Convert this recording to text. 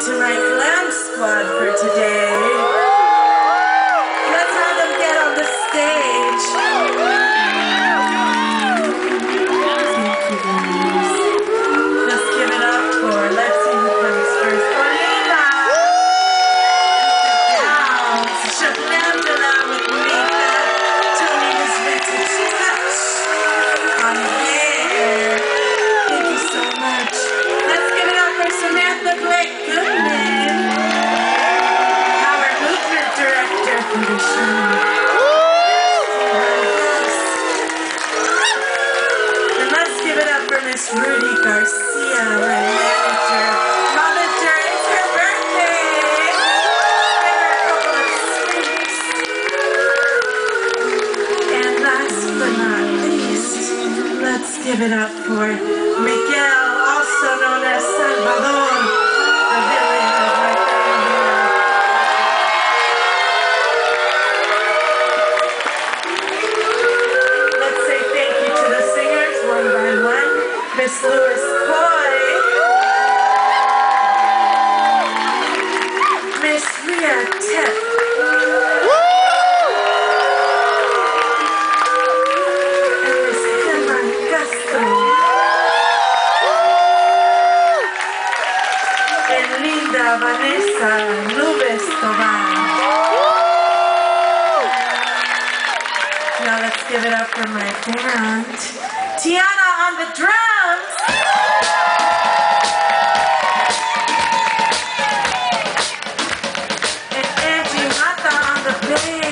to my glam squad for today. It up for Miguel, also known as Salvador. Let's say thank you to the singers one by one. Miss Louis Coy. Miss Rhea Tip. Vanessa Nubes Toban. Now let's give it up for my band. Tiana on the drums. And Angie Mata on the bass.